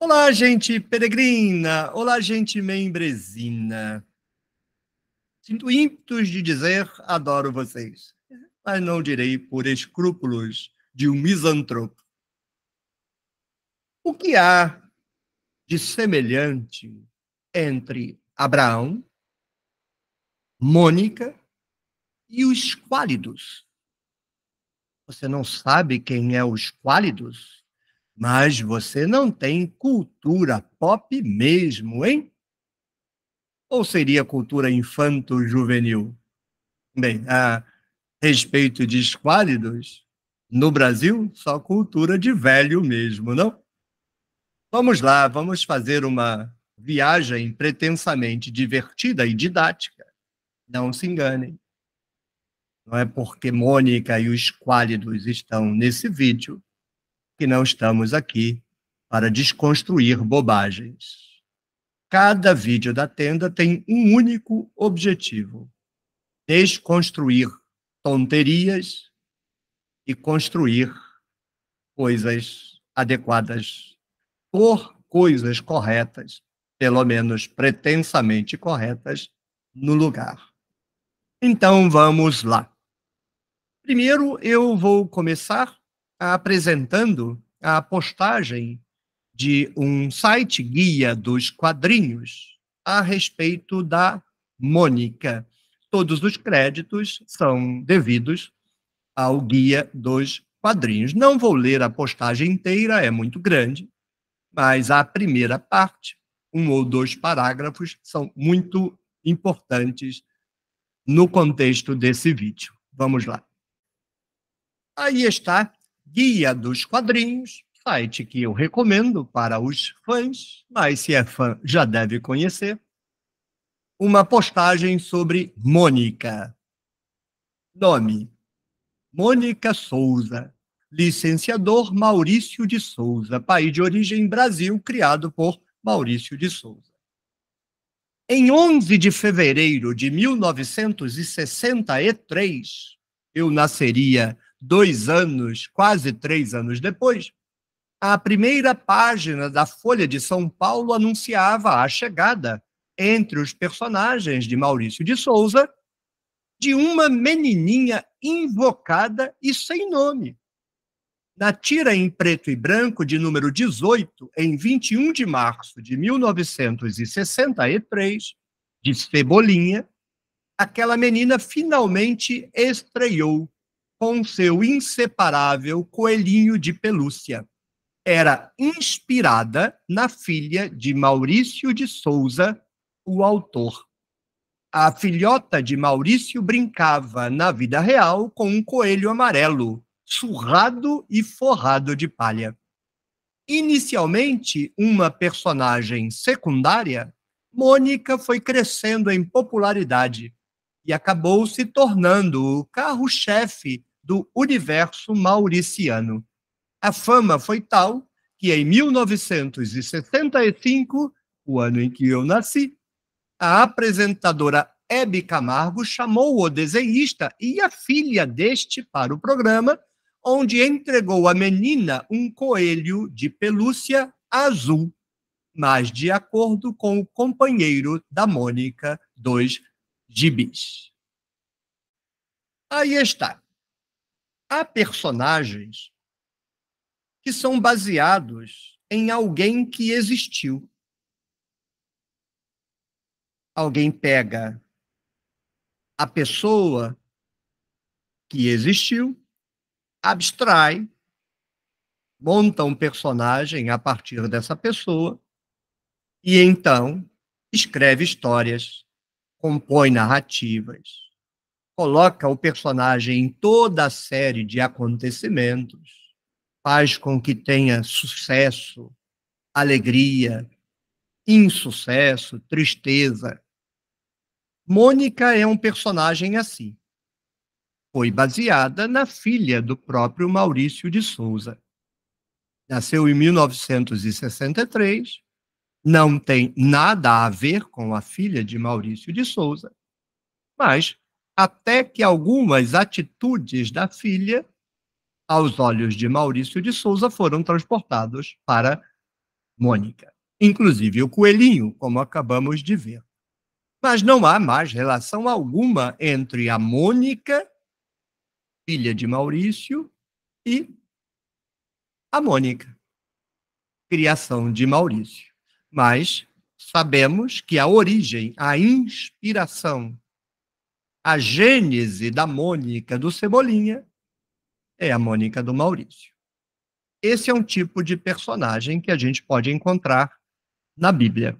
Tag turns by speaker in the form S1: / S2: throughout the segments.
S1: Olá, gente peregrina! Olá, gente membrezina! Sinto ímpetos de dizer adoro vocês, mas não direi por escrúpulos de um misantropo. O que há de semelhante entre Abraão, Mônica e os esquálidos? Você não sabe quem é os esquálidos? Mas você não tem cultura pop mesmo, hein? Ou seria cultura infanto-juvenil? Bem, a respeito de esquálidos, no Brasil, só cultura de velho mesmo, não? Vamos lá, vamos fazer uma viagem pretensamente divertida e didática. Não se enganem. Não é porque Mônica e os esquálidos estão nesse vídeo que não estamos aqui para desconstruir bobagens. Cada vídeo da tenda tem um único objetivo: desconstruir tonterias e construir coisas adequadas por coisas corretas, pelo menos pretensamente corretas, no lugar. Então vamos lá. Primeiro eu vou começar apresentando a postagem de um site guia dos quadrinhos a respeito da Mônica. Todos os créditos são devidos ao guia dos quadrinhos. Não vou ler a postagem inteira, é muito grande, mas a primeira parte, um ou dois parágrafos, são muito importantes no contexto desse vídeo. Vamos lá. Aí está Guia dos Quadrinhos, site que eu recomendo para os fãs, mas se é fã já deve conhecer. Uma postagem sobre Mônica. Nome: Mônica Souza. Licenciador Maurício de Souza, país de origem Brasil, criado por Maurício de Souza. Em 11 de fevereiro de 1963, eu nasceria dois anos, quase três anos depois, a primeira página da Folha de São Paulo anunciava a chegada, entre os personagens de Maurício de Souza, de uma menininha invocada e sem nome. Na tira em preto e branco de número 18, em 21 de março de 1963, de Cebolinha, aquela menina finalmente estreou com seu inseparável coelhinho de pelúcia. Era inspirada na filha de Maurício de Souza, o autor. A filhota de Maurício brincava na vida real com um coelho amarelo, surrado e forrado de palha. Inicialmente uma personagem secundária, Mônica foi crescendo em popularidade e acabou se tornando o carro-chefe do universo mauriciano. A fama foi tal que em 1965, o ano em que eu nasci, a apresentadora Hebe Camargo chamou o desenhista e a filha deste para o programa, onde entregou à menina um coelho de pelúcia azul, mas de acordo com o companheiro da Mônica dos gibis. Aí está há personagens que são baseados em alguém que existiu. Alguém pega a pessoa que existiu, abstrai, monta um personagem a partir dessa pessoa e então escreve histórias, compõe narrativas, coloca o personagem em toda a série de acontecimentos, faz com que tenha sucesso, alegria, insucesso, tristeza. Mônica é um personagem assim. Foi baseada na filha do próprio Maurício de Souza. Nasceu em 1963, não tem nada a ver com a filha de Maurício de Souza, mas até que algumas atitudes da filha, aos olhos de Maurício de Souza, foram transportados para Mônica. Inclusive o coelhinho, como acabamos de ver. Mas não há mais relação alguma entre a Mônica, filha de Maurício, e a Mônica, criação de Maurício. Mas sabemos que a origem, a inspiração, a gênese da Mônica do Cebolinha é a Mônica do Maurício. Esse é um tipo de personagem que a gente pode encontrar na Bíblia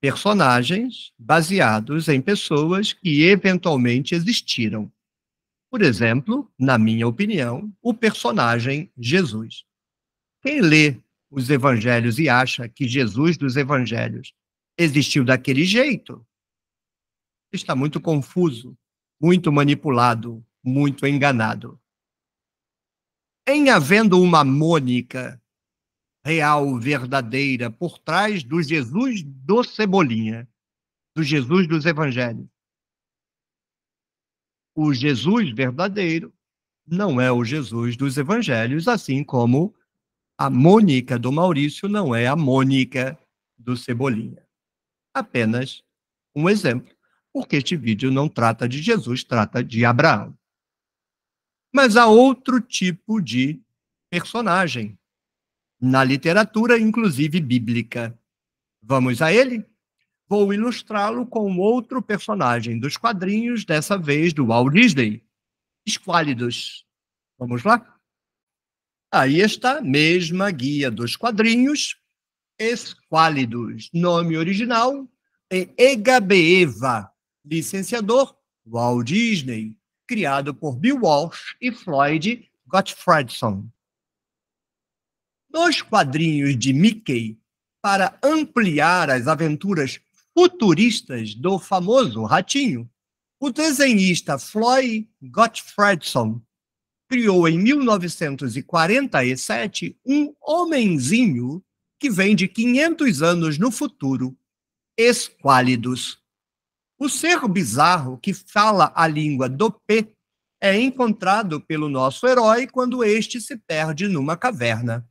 S1: personagens baseados em pessoas que eventualmente existiram. Por exemplo, na minha opinião, o personagem Jesus. Quem lê os evangelhos e acha que Jesus dos evangelhos existiu daquele jeito, está muito confuso, muito manipulado, muito enganado. Em havendo uma Mônica real, verdadeira, por trás do Jesus do Cebolinha, do Jesus dos Evangelhos. O Jesus verdadeiro não é o Jesus dos Evangelhos, assim como a Mônica do Maurício não é a Mônica do Cebolinha. Apenas um exemplo, porque este vídeo não trata de Jesus, trata de Abraão. Mas há outro tipo de personagem na literatura, inclusive bíblica. Vamos a ele? Vou ilustrá-lo com outro personagem dos quadrinhos, dessa vez do Walt Disney, Esquálidos. Vamos lá? Aí está, mesma guia dos quadrinhos, Esquálidos. Nome original é Egabeeva, licenciador Walt Disney, criado por Bill Walsh e Floyd Gottfredson nos quadrinhos de Mickey para ampliar as aventuras futuristas do famoso ratinho, o desenhista Floyd Gottfredson criou em 1947 um homenzinho que vem de 500 anos no futuro, Esquálidos. O ser bizarro que fala a língua do P é encontrado pelo nosso herói quando este se perde numa caverna.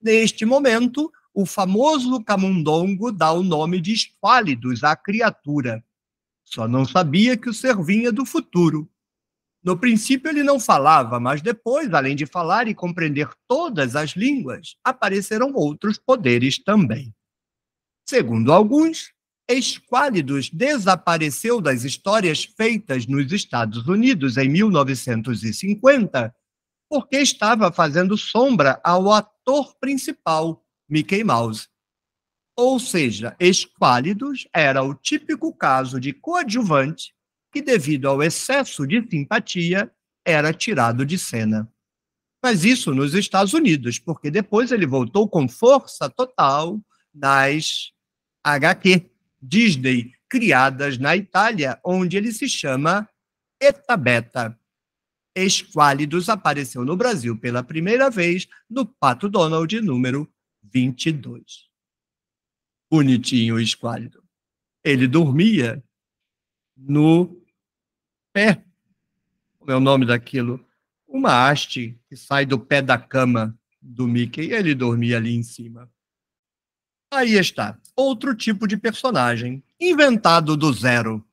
S1: Neste momento, o famoso camundongo dá o nome de esquálidos à criatura. Só não sabia que o ser vinha do futuro. No princípio ele não falava, mas depois, além de falar e compreender todas as línguas, apareceram outros poderes também. Segundo alguns, Esquálidos desapareceu das histórias feitas nos Estados Unidos em 1950 porque estava fazendo sombra ao ator principal, Mickey Mouse. Ou seja, Esquálidos era o típico caso de coadjuvante que, devido ao excesso de simpatia, era tirado de cena. Mas isso nos Estados Unidos, porque depois ele voltou com força total nas HQ Disney, criadas na Itália, onde ele se chama Eta Beta. Esquálidos apareceu no Brasil pela primeira vez no Pato Donald número 22. Bonitinho Esquálido. Ele dormia no pé, como é o nome daquilo? Uma haste que sai do pé da cama do Mickey ele dormia ali em cima. Aí está, outro tipo de personagem, inventado do zero,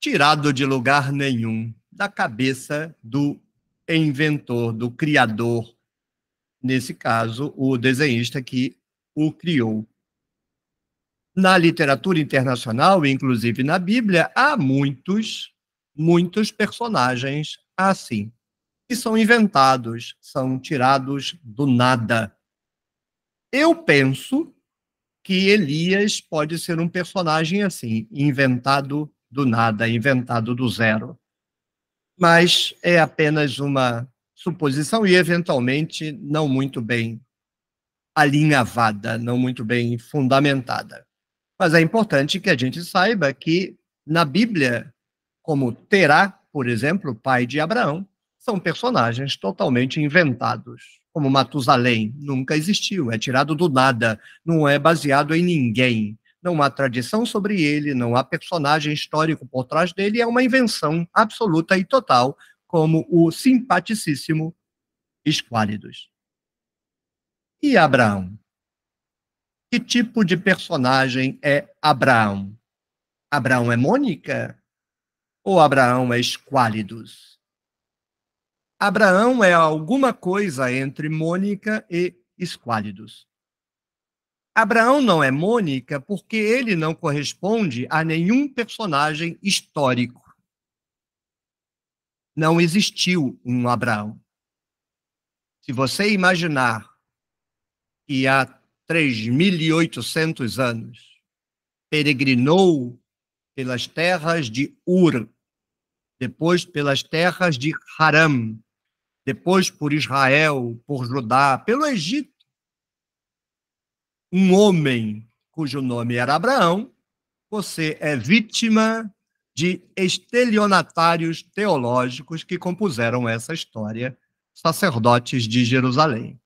S1: tirado de lugar nenhum da cabeça do inventor, do criador, nesse caso, o desenhista que o criou. Na literatura internacional, inclusive na Bíblia, há muitos, muitos personagens assim, que são inventados, são tirados do nada. Eu penso que Elias pode ser um personagem assim, inventado do nada, inventado do zero mas é apenas uma suposição e, eventualmente, não muito bem alinhavada, não muito bem fundamentada. Mas é importante que a gente saiba que na Bíblia, como Terá, por exemplo, pai de Abraão, são personagens totalmente inventados, como Matusalém, nunca existiu, é tirado do nada, não é baseado em ninguém não há tradição sobre ele, não há personagem histórico por trás dele, é uma invenção absoluta e total, como o simpaticíssimo Esquálidos. E Abraão? Que tipo de personagem é Abraão? Abraão é Mônica? Ou Abraão é Esquálidos? Abraão é alguma coisa entre Mônica e Esquálidos. Abraão não é Mônica porque ele não corresponde a nenhum personagem histórico. Não existiu um Abraão. Se você imaginar que há 3.800 anos peregrinou pelas terras de Ur, depois pelas terras de Haram, depois por Israel, por Judá, pelo Egito, um homem cujo nome era Abraão, você é vítima de estelionatários teológicos que compuseram essa história, sacerdotes de Jerusalém.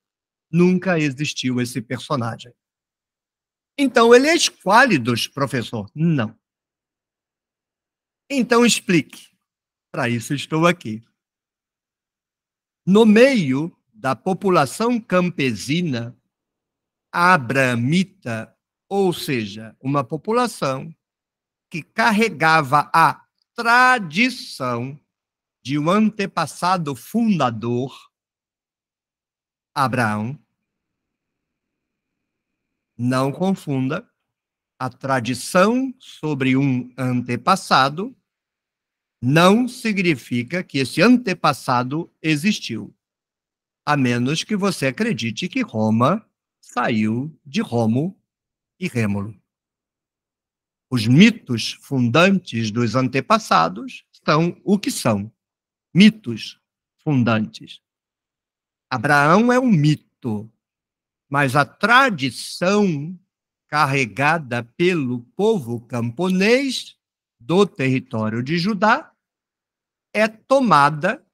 S1: Nunca existiu esse personagem. Então, ele é esquálidos, professor? Não. Então, explique. Para isso estou aqui. No meio da população campesina abramita, ou seja, uma população que carregava a tradição de um antepassado fundador, Abraão. Não confunda a tradição sobre um antepassado não significa que esse antepassado existiu, a menos que você acredite que Roma saiu de Romo e Rêmulo. Os mitos fundantes dos antepassados são o que são: mitos fundantes. Abraão é um mito, mas a tradição carregada pelo povo camponês do território de Judá é tomada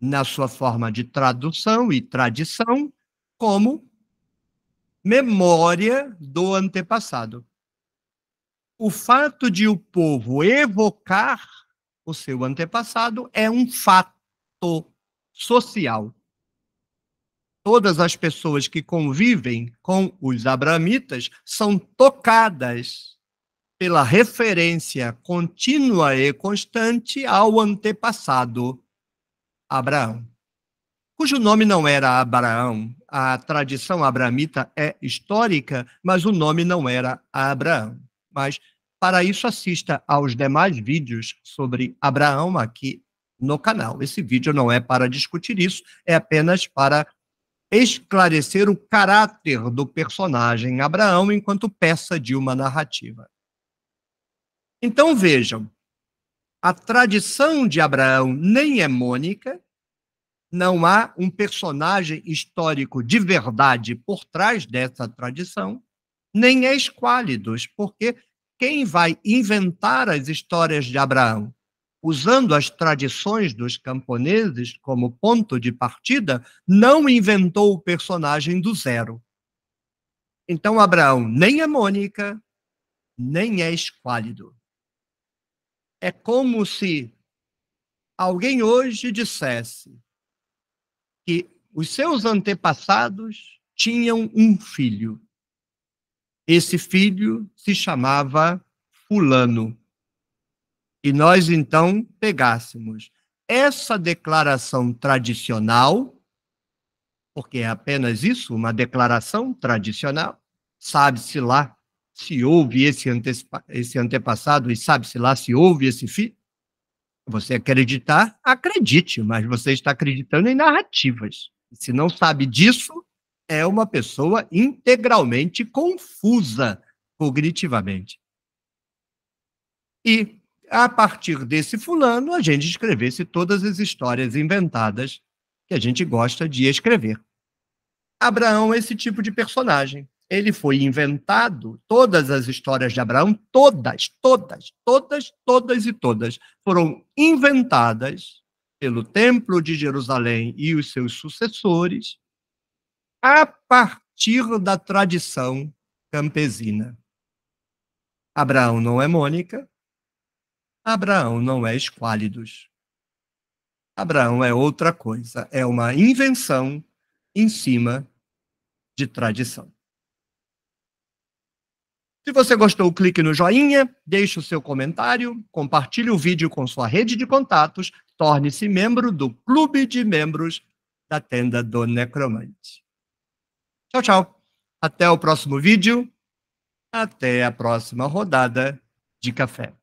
S1: na sua forma de tradução e tradição como memória do antepassado. O fato de o povo evocar o seu antepassado é um fato social. Todas as pessoas que convivem com os abramitas são tocadas pela referência contínua e constante ao antepassado Abraão cujo nome não era Abraão. A tradição abramita é histórica, mas o nome não era Abraão. Mas, para isso, assista aos demais vídeos sobre Abraão aqui no canal. Esse vídeo não é para discutir isso, é apenas para esclarecer o caráter do personagem Abraão enquanto peça de uma narrativa. Então vejam, a tradição de Abraão nem é mônica, não há um personagem histórico de verdade por trás dessa tradição, nem é esquálidos, porque quem vai inventar as histórias de Abraão, usando as tradições dos camponeses como ponto de partida, não inventou o personagem do zero. Então, Abraão nem é Mônica, nem é esquálido. É como se alguém hoje dissesse: que os seus antepassados tinham um filho. Esse filho se chamava Fulano. E nós então pegássemos essa declaração tradicional, porque é apenas isso, uma declaração tradicional, sabe-se lá se houve esse, esse antepassado e sabe-se lá se houve esse filho, você acreditar, acredite, mas você está acreditando em narrativas. Se não sabe disso, é uma pessoa integralmente confusa cognitivamente. E, a partir desse fulano, a gente escrevesse todas as histórias inventadas que a gente gosta de escrever. Abraão é esse tipo de personagem ele foi inventado, todas as histórias de Abraão, todas, todas, todas, todas e todas, foram inventadas pelo Templo de Jerusalém e os seus sucessores a partir da tradição campesina. Abraão não é Mônica, Abraão não é Esquálidos. Abraão é outra coisa, é uma invenção em cima de tradição. Se você gostou, clique no joinha, deixe o seu comentário, compartilhe o vídeo com sua rede de contatos, torne-se membro do clube de membros da tenda do Necromante. Tchau, tchau. Até o próximo vídeo. Até a próxima rodada de café.